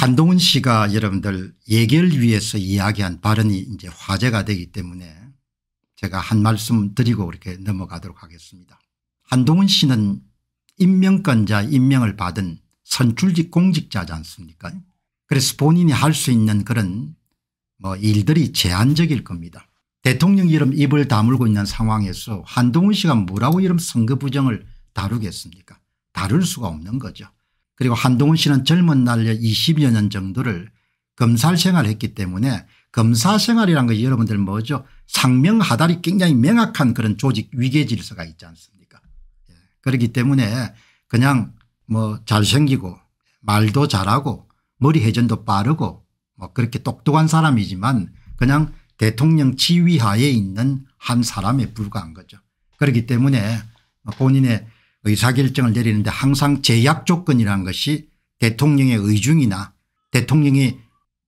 한동훈 씨가 여러분들 예결위에서 이야기한 발언이 이제 화제가 되기 때문에 제가 한 말씀 드리고 이렇게 넘어가도록 하겠습니다. 한동훈 씨는 임명권자 임명을 받은 선출직 공직자지 않습니까 그래서 본인이 할 수 있는 그런 뭐 일들이 제한적일 겁니다. 대통령 이름 입을 다물고 있는 상황에서 한동훈 씨가 뭐라고 이름 선거 부정을 다루겠습니까 다룰 수가 없는 거죠. 그리고 한동훈 씨는 젊은 날에 20여 년 정도를 검찰 생활했기 때문에 검사 생활이란 것이 여러분들 뭐죠 상명하달이 굉장히 명확한 그런 조직 위계 질서가 있지 않습니까 예. 그렇기 때문에 그냥 뭐 잘생기고 말도 잘하고 머리 회전도 빠르고 뭐 그렇게 똑똑한 사람이지만 그냥 대통령 지휘하에 있는 한 사람에 불과한 거죠. 그렇기 때문에 본인의 의사결정을 내리는데 항상 제약 조건이라는 것이 대통령의 의중이나 대통령이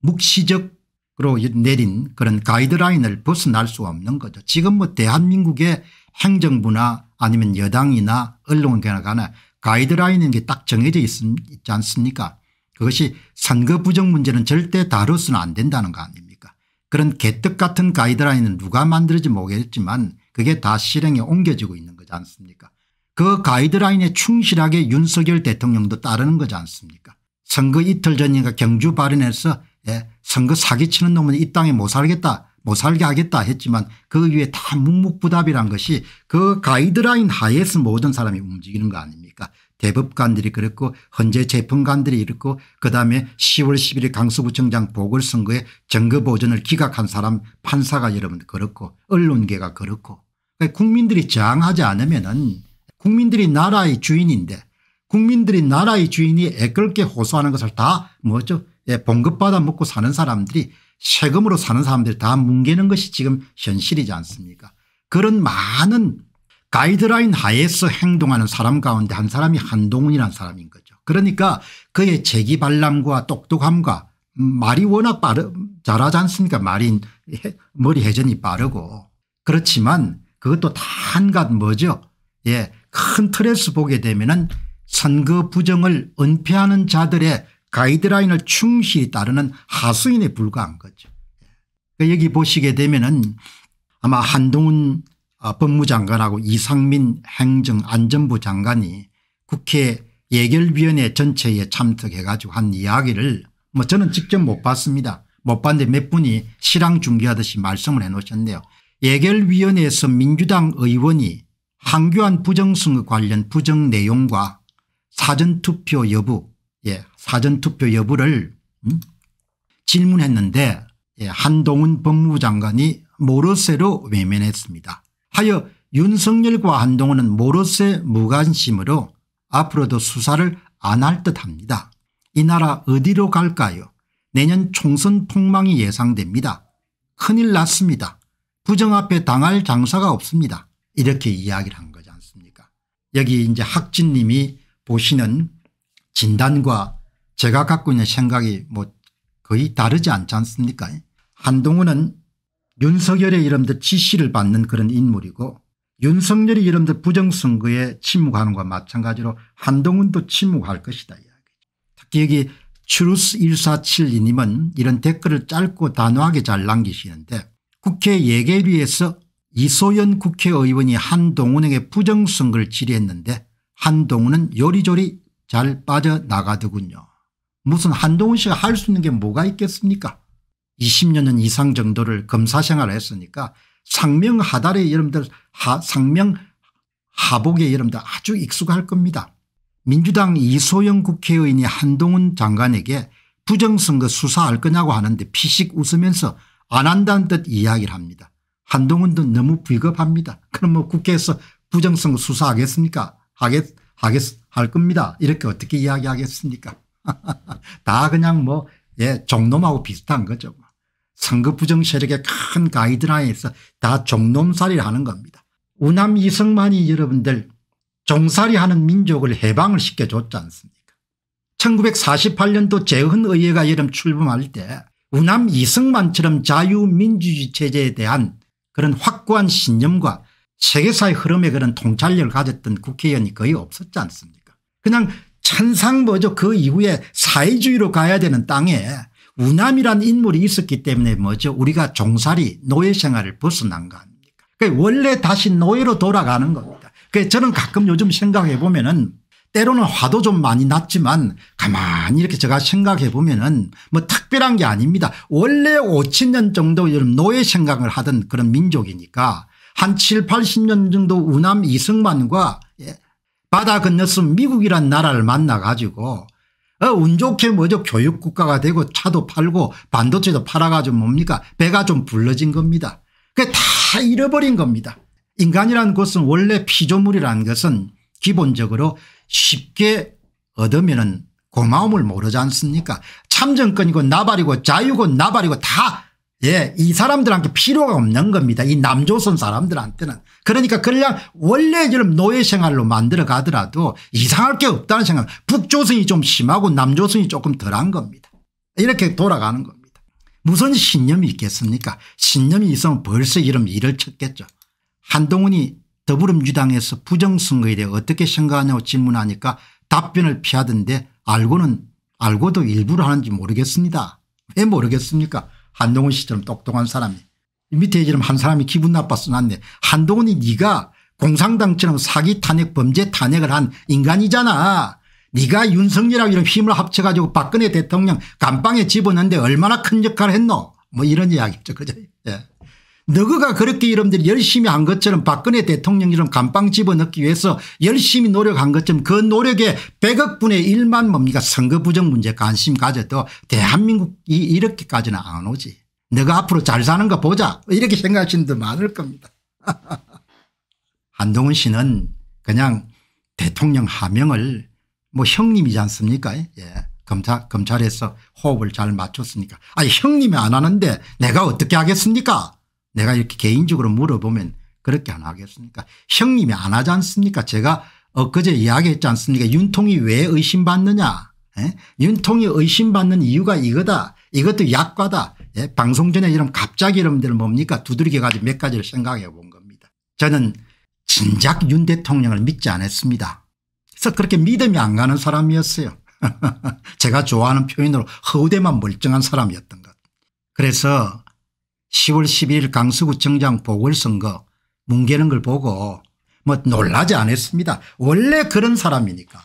묵시적으로 내린 그런 가이드라인을 벗어날 수 없는 거죠. 지금 뭐 대한민국의 행정부나 아니면 여당이나 언론계나 가이드라인인 게 딱 정해져 있, 있지 않습니까? 그것이 선거 부정 문제는 절대 다뤄서는 안 된다는 거 아닙니까? 그런 개떡 같은 가이드라인은 누가 만들어지 모르겠지만 그게 다 실행에 옮겨지고 있는 거지 않습니까 그 가이드라인에 충실하게 윤석열 대통령도 따르는 거지 않습니까? 선거 이틀 전인가 경주 발언에서 예, 선거 사기치는 놈은 이 땅에 못 살겠다 못 살게 하겠다 했지만 그 위에 다 묵묵부답이란 것이 그 가이드라인 하에서 모든 사람이 움직이는 거 아닙니까? 대법관들이 그렇고 헌재 재판관들이 그렇고 그다음에 10월 11일 강서구청장 보궐선거에 증거보전을 기각한 사람 판사가 여러분들 그렇고 언론계가 그렇고. 그러니까 국민들이 저항하지 않으면 은 국민들이 나라의 주인인데 국민들이 나라의 주인이 애끓게 호소하는 것을 다 뭐죠? 예, 봉급받아 먹고 사는 사람들이 세금으로 사는 사람들이 다 뭉개는 것이 지금 현실이지 않습니까? 그런 많은 가이드라인 하에서 행동하는 사람 가운데 한 사람이 한동훈이라는 사람인 거죠. 그러니까 그의 재기발람과 똑똑함과 말이 워낙 빠르 잘하지 않습니까? 말이 머리 회전이 빠르고. 그렇지만 그것도 다 한갓 뭐죠? 예, 큰 틀에서 보게 되면은 선거 부정을 은폐하는 자들의 가이드라인을 충실히 따르는 하수인에 불과한 거죠. 그러니까 여기 보시게 되면은 아마 한동훈 어, 법무장관하고 이상민 행정안전부 장관이 국회 예결위원회 전체에 참석해 가지고 한 이야기를 뭐 저는 직접 못 봤습니다. 못 봤는데 몇 분이 실황 중계하듯이 말씀을 해 놓으셨네요. 예결위원회에서 민주당 의원이 한교안 부정선거 관련 부정 내용과 사전투표 여부 예, 사전투표 여부를 음? 질문했는데 예, 한동훈 법무부 장관이 모르쇠로 외면했습니다. 하여 윤석열과 한동훈은 모르쇠 무관심으로 앞으로도 수사를 안 할 듯합니다. 이 나라 어디로 갈까요 내년 총선 폭망이 예상됩니다. 큰일 났습니다. 부정 앞에 당할 장사가 없습니다. 이렇게 이야기를 한 거지 않습니까 여기 이제 학진님이 보시는 진단과 제가 갖고 있는 생각이 뭐 거의 다르지 않지 않습니까 한동훈은 윤석열의 이름들 지시를 받는 그런 인물이고 윤석열이 이름들 부정선거에 침묵하는 것과 마찬가지로 한동훈도 침묵할 것이다. 특히 여기 추루스 1472님은 이런 댓글을 짧고 단호하게 잘 남기시는데 국회 예결위에서 이소연 국회의원이 한동훈에게 부정선거를 질의했는데 한동훈은 요리조리 잘 빠져나가더군요. 무슨 한동훈 씨가 할 수 있는 게 뭐가 있겠습니까 20여 년 이상 정도를 검사 생활을 했으니까 상명하달에 여러분들 하, 상명하복에 여러분들 아주 익숙할 겁니다. 민주당 이소영 국회의원이 한동훈 장관에게 부정선거 수사할 거냐고 하는데 피식 웃으면서 안 한다는 듯 이야기를 합니다. 한동훈도 너무 비겁합니다. 그럼 뭐 국회에서 부정선거 수사하겠습니까 하겠, 하겠, 할 겁니다. 이렇게 어떻게 이야기하겠습니까 다 그냥 뭐 예, 종놈하고 비슷한 거죠. 선거 부정 세력의 큰 가이드라인에서 다 종놈살이를 하는 겁니다. 우남 이승만이 여러분들 종살이 하는 민족을 해방을 시켜줬지 않습니까 1948년도 재헌의회가 여름 출범할 때 우남 이승만처럼 자유민주주의 체제에 대한 그런 확고한 신념과 세계사의 흐름에 그런 통찰력을 가졌던 국회의원이 거의 없었지 않습니까? 그냥 천상 뭐죠? 그 이후에 사회주의로 가야 되는 땅에 우남이란 인물이 있었기 때문에 뭐죠? 우리가 종살이 노예 생활을 벗어난 거 아닙니까? 그러니까 원래 다시 노예로 돌아가는 겁니다. 그 저는 가끔 요즘 생각해 보면 은 때로는 화도 좀 많이 났지만 가만히 이렇게 제가 생각해 보면은 뭐 특별한 게 아닙니다. 원래 5 0년 정도 노예 생각을 하던 그런 민족이니까 한 7, 80년 정도 우남 이승만과 예, 바다 건너서 미국이란 나라를 만나 가지고 어, 운 좋게 뭐죠 교육국가가 되고 차도 팔고 반도체도 팔아가지고 뭡니까 배가 좀 불러진 겁니다. 그게 다 잃어버린 겁니다. 인간이라는 것은 원래 피조물이라는 것은 기본적으로 쉽게 얻으면 고마움을 모르지 않습니까 참정권이고 나발이고 자유고 나발이고 다 예, 이 사람들한테 필요가 없는 겁니다. 이 남조선 사람들한테는. 그러니까 그냥 원래 좀 노예 생활로 만들어 가더라도 이상할 게 없다는 생각. 북조선이 좀 심하고 남조선이 조금 덜한 겁니다. 이렇게 돌아가는 겁니다. 무슨 신념이 있겠습니까 신념이 있으면 벌써 이런 일을 쳤겠죠. 한동훈이 더불어민주당에서 부정선거에 대해 어떻게 생각하냐고 질문하니까 답변을 피하던데 알고는 알고도 일부러 하는지 모르겠습니다. 왜 모르겠습니까 한동훈 씨처럼 똑똑한 사람이 밑에 지금 한 사람이 기분 나빠서 났네. 한동훈이 네가 공산당처럼 사기 탄핵 범죄 탄핵을 한 인간이잖아. 네가 윤석열하고 이런 힘을 합쳐가지고 박근혜 대통령 감방에 집어넣는데 얼마나 큰 역할을 했노 뭐 이런 이야기죠. 그죠. 예. 너가 그렇게 여러분들이 열심히 한 것처럼 박근혜 대통령처럼 감방 집어넣기 위해서 열심히 노력한 것처럼 그 노력에 100억 분의 1만 뭡니까 선거 부정 문제 관심 가져도 대한민국이 이렇게까지는 안 오지. 너가 앞으로 잘 사는 거 보자 이렇게 생각하시는 분 많을 겁니다. 한동훈 씨는 그냥 대통령 하명을 뭐 형님이지 않습니까 예. 검찰, 검찰에서 호흡을 잘 맞췄으니까 아니 형님이 안 하는데 내가 어떻게 하겠습니까 내가 이렇게 개인적으로 물어보면 그렇게 안 하겠습니까 형님이 안 하지 않습니까 제가 엊그제 이야기했지 않습니까 윤통이 왜 의심받느냐 에? 예? 윤통이 의심받는 이유가 이거다 이것도 약과다 예? 방송 전에 이런 갑자기 여러분들 뭡니까 두드리게 가지고 몇 가지를 생각해 본 겁니다. 저는 진작 윤 대통령을 믿지 않았습니다. 그래서 그렇게 믿음이 안 가는 사람이었어요. 제가 좋아하는 표현으로 허우대만 멀쩡한 사람이었던 것. 그래서 10월 12일 강서구청장 보궐선거 뭉개는 걸 보고 뭐 놀라지 않았습니다. 원래 그런 사람이니까.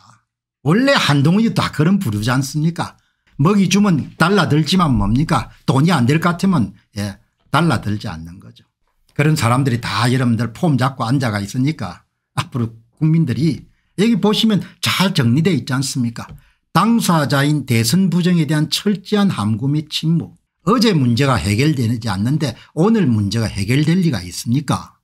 원래 한동훈이 다 그런 부류지 않습니까 먹이 주면 달라들지만 뭡니까 돈이 안 될 것 같으면 예, 달라들지 않는 거죠. 그런 사람들이 다 여러분들 폼 잡고 앉아가 있으니까 앞으로 국민들이 여기 보시면 잘 정리되어 있지 않습니까 당사자인 대선 부정에 대한 철저한 함구 및 침묵 어제 문제가 해결되지 않는데 오늘 문제가 해결될 리가 있습니까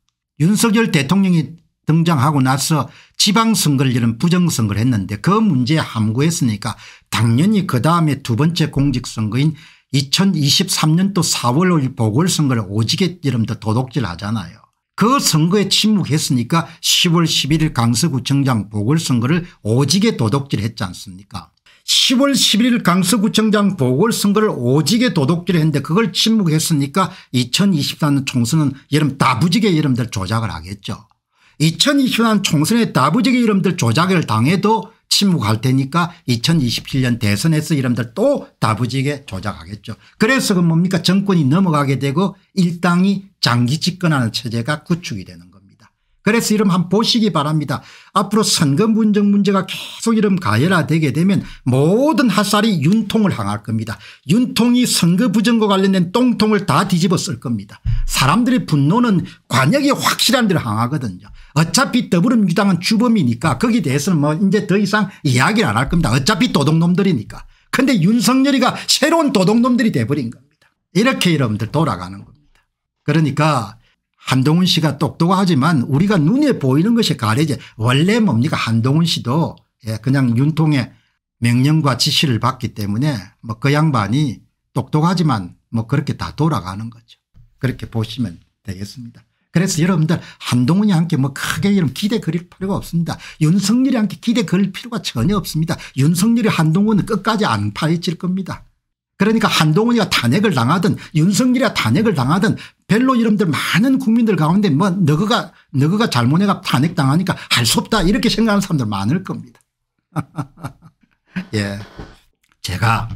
윤석열 대통령이 등장하고 나서 지방선거를 이런 부정선거를 했는데 그 문제에 함구했으니까 당연히 그 다음에 두 번째 공직선거인 2023년도 4월 5일 보궐선거를 오지게 이름도 도둑질 하잖아요. 그 선거에 침묵했으니까 10월 11일 강서구청장 보궐선거를 오지게 도둑질 했지 않습니까 10월 11일 강서구청장 보궐선거를 오지게 도둑질 했는데 그걸 침묵했으니까 2024년 총선은 여러분 다부지게 여러분들 조작을 하겠죠. 2020년 총선에 다부지게 이름들 조작을 당해도 침묵할 테니까 2027년 대선에서 이름들 또 다부지게 조작하겠죠. 그래서 그 뭡니까 정권이 넘어가게 되고 일당이 장기 집권하는 체제가 구축이 되는 겁니다. 그래서 이름 한번 보시기 바랍니다. 앞으로 선거 분정 문제가 계속 이름 가열화되게 되면 모든 핫살이 윤통을 향할 겁니다. 윤통이 선거 부정과 관련된 똥통을 다 뒤집어 쓸 겁니다. 사람들의 분노는 관역이 확실한 데로 향하거든요. 어차피 더불어민주당은 주범이니까 거기에 대해서는 뭐 이제 더 이상 이야기를 안 할 겁니다. 어차피 도둑놈들이니까. 근데 윤석열이가 새로운 도둑놈들이 돼버린 겁니다. 이렇게 여러분들 돌아가는 겁니다. 그러니까 한동훈 씨가 똑똑하지만 우리가 눈에 보이는 것이 가려져 원래 뭡니까 한동훈 씨도 예, 그냥 윤통의 명령과 지시를 받기 때문에 뭐 그 양반이 똑똑하지만 뭐 그렇게 다 돌아가는 거죠. 그렇게 보시면 되겠습니다. 그래서 여러분들 한동훈이 함께 뭐 크게 이런 기대 그릴 필요가 없습니다. 윤석열이 함께 기대 그릴 필요가 전혀 없습니다. 윤석열이 한동훈은 끝까지 안 파헤칠 겁니다. 그러니까 한동훈이가 탄핵을 당하든 윤석열이가 탄핵을 당하든 별로 여러분들 많은 국민들 가운데 뭐 너가 너가 잘못해가 탄핵 당하니까 할 수 없다 이렇게 생각하는 사람들 많을 겁니다. 예, 제가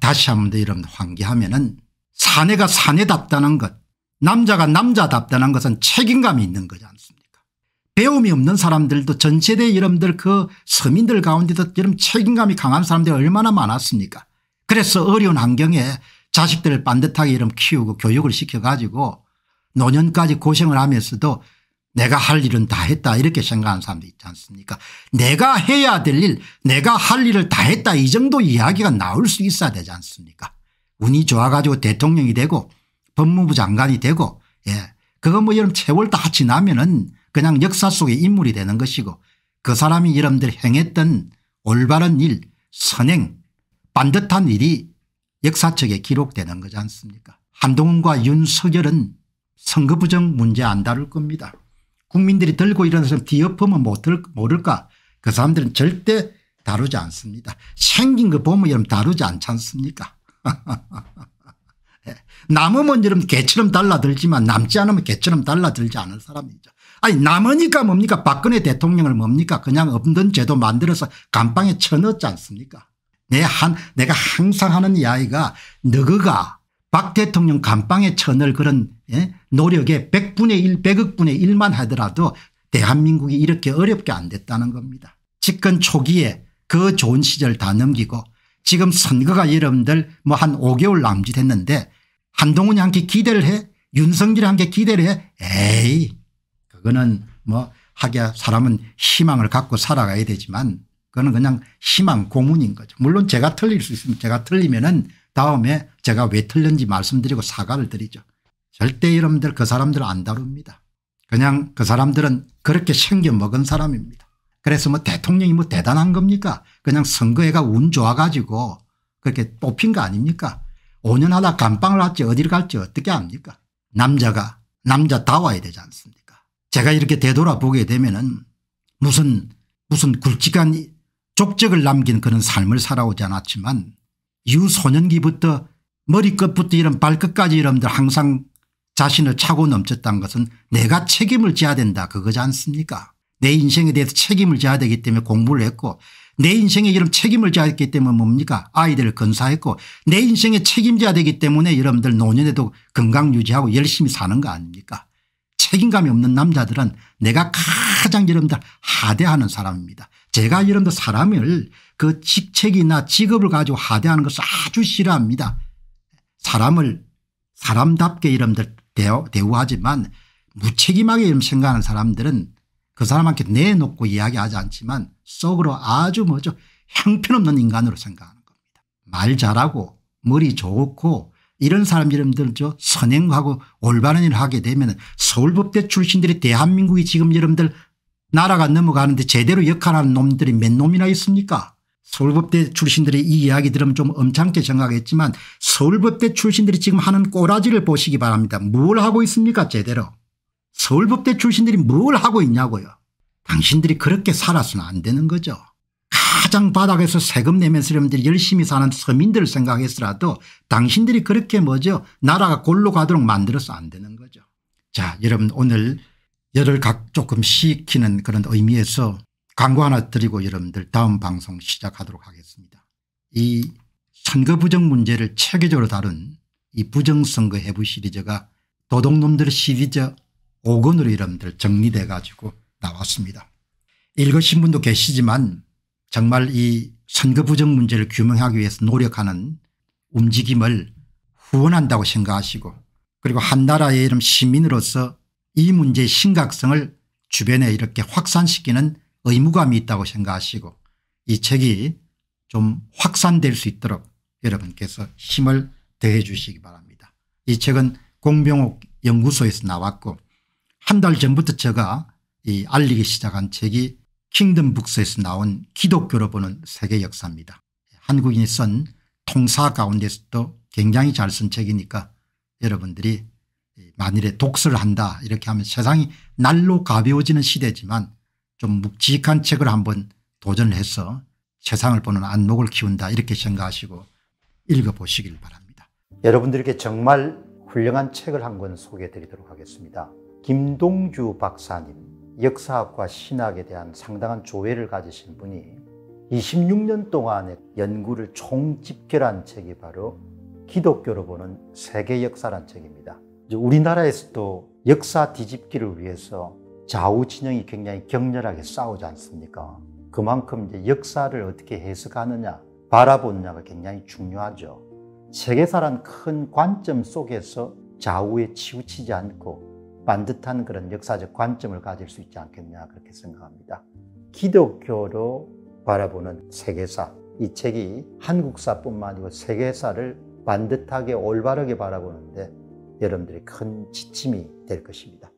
다시 한 번 더 이런 환기하면은 사내가 사내답다는 것 남자가 남자답다는 것은 책임감이 있는 거지 않습니까? 배움이 없는 사람들도 전세대 여러분들 그 서민들 가운데도 여러분 책임감이 강한 사람들이 얼마나 많았습니까 그래서 어려운 환경에 자식들을 반듯하게 이름 키우고 교육을 시켜가지고 노년까지 고생을 하면서도 내가 할 일은 다 했다 이렇게 생각하는 사람도 있지 않습니까? 내가 해야 될 일 내가 할 일을 다 했다 이 정도 이야기가 나올 수 있어야 되지 않습니까? 운이 좋아가지고 대통령이 되고 법무부 장관이 되고 예. 그거 뭐 여러분 세월 다 지나면은 그냥 역사 속의 인물이 되는 것이고 그 사람이 여러분들 행했던 올바른 일 선행 반듯한 일이 역사책에 기록되는 거지 않습니까 한동훈과 윤석열은 선거 부정 문제 안 다룰 겁니다. 국민들이 들고 일어나서 뒤엎으면 모를까 그 사람들은 절대 다루지 않습니다. 생긴 거 보면 여러분 다루지 않지 않습니까 예. 남으면 여러분 개처럼 달라들지만 남지 않으면 개처럼 달라들지 않을 사람이죠. 아니 남으니까 뭡니까 박근혜 대통령을 뭡니까 그냥 없는 제도 만들어서 감방에 쳐넣지 않습니까 내 한, 내가 항상 하는 이야기가 너가 박 대통령 감방에 쳐넣을 그런 예? 노력에 100분의 1 100억 분의 1만 하더라도 대한민국이 이렇게 어렵게 안 됐다는 겁니다. 집권 초기에 그 좋은 시절 다 넘기고 지금 선거가 여러분들 뭐 한 5개월 남짓했는데 한동훈이 함께 기대를 해 윤석열이 함께 기대를 해 에이 그거는 뭐 하기야 사람은 희망을 갖고 살아가야 되지만 그거는 그냥 희망 고문인 거죠. 물론 제가 틀릴 수 있으면 제가 틀리면은 다음에 제가 왜 틀렸는지 말씀드리고 사과를 드리죠. 절대 여러분들 그 사람들 안 다룹니다. 그냥 그 사람들은 그렇게 챙겨 먹은 사람입니다. 그래서 뭐 대통령이 뭐 대단한 겁니까 그냥 선거회가 운 좋아가지고 그렇게 뽑힌 거 아닙니까 5년 하다 감방을 할지 어디를 갈지 어떻게 압니까 남자가 남자다워야 되지 않습니까 제가 이렇게 되돌아보게 되면 은 무슨 무슨 굵직한 족적을 남긴 그런 삶을 살아오지 않았지만 유소년기부터 머리끝부터 이런 발끝까지 여러분들 항상 자신을 차고 넘쳤다는 것은 내가 책임을 져야 된다 그거지 않습니까? 내 인생에 대해서 책임을 져야 되기 때문에 공부를 했고 내 인생에 이런 책임을 져야 했기 때문에 뭡니까? 아이들을 건사했고 내 인생에 책임져야 되기 때문에 여러분들 노년에도 건강 유지하고 열심히 사는 거 아닙니까? 책임감이 없는 남자들은 내가 가장 여러분들 하대하는 사람입니다. 제가 여러분들 사람을 그 직책이나 직업을 가지고 하대하는 것을 아주 싫어합니다. 사람을 사람답게 여러분들 대우, 대우하지만 무책임하게 생각하는 사람들은 그 사람한테 내놓고 이야기하지 않지만 속으로 아주 뭐죠 형편없는 인간으로 생각하는 겁니다. 말 잘하고 머리 좋고 이런 사람 이름들 저 선행하고 올바른 일을 하게 되면 서울법대 출신들이 대한민국이 지금 여러분들 나라가 넘어가는데 제대로 역할하는 놈들이 몇 놈이나 있습니까 서울법대 출신들이 이 이야기 들으면 좀 엄청게 생각했지만 서울법대 출신들이 지금 하는 꼬라지를 보시기 바랍니다. 뭘 하고 있습니까 제대로. 서울법대 출신들이 뭘 하고 있냐고요. 당신들이 그렇게 살아서는 안 되는 거죠. 가장 바닥에서 세금 내면서 여러분들이 열심히 사는 서민들을 생각했으라도 당신들이 그렇게 뭐죠 나라가 골로 가도록 만들어서 안 되는 거죠. 자 여러분 오늘 열을 각 조금 식히는 그런 의미에서 광고 하나 드리고 여러분들 다음 방송 시작하도록 하겠습니다. 이 선거 부정 문제를 체계적으로 다룬 이 부정선거 해부 시리즈가 도둑놈들 시리즈 5권으로 여러분들 정리돼 가지고 나왔습니다. 읽으신 분도 계시지만 정말 이 선거 부정 문제를 규명하기 위해서 노력하는 움직임을 후원한다고 생각하시고 그리고 한 나라의 이름 시민으로서 이 문제의 심각성을 주변에 이렇게 확산시키는 의무감이 있다고 생각하시고 이 책이 좀 확산될 수 있도록 여러분께서 힘을 더해 주시기 바랍니다. 이 책은 공병옥 연구소에서 나왔고 한 달 전부터 제가 이 알리기 시작한 책이 킹덤 북스에서 나온 기독교로 보는 세계 역사입니다. 한국인이 쓴 통사 가운데서도 굉장히 잘 쓴 책이니까 여러분들이 만일에 독서를 한다 이렇게 하면 세상이 날로 가벼워지는 시대지만 좀 묵직한 책을 한번 도전을 해서 세상을 보는 안목을 키운다 이렇게 생각하시고 읽어보시길 바랍니다. 여러분들에게 정말 훌륭한 책을 한 권 소개해 드리도록 하겠습니다. 김동주 박사님 역사학과 신학에 대한 상당한 조회를 가지신 분이 26년 동안의 연구를 총집결한 책이 바로 기독교로 보는 세계 역사란 책입니다. 우리나라에서도 역사 뒤집기를 위해서 좌우 진영이 굉장히 격렬하게 싸우지 않습니까? 그만큼 이제 역사를 어떻게 해석하느냐, 바라보느냐가 굉장히 중요하죠. 세계사란 큰 관점 속에서 좌우에 치우치지 않고 반듯한 그런 역사적 관점을 가질 수 있지 않겠냐 그렇게 생각합니다. 기독교로 바라보는 세계사 이 책이 한국사뿐만 아니고 세계사를 반듯하게 올바르게 바라보는데 여러분들이 큰 지침이 될 것입니다.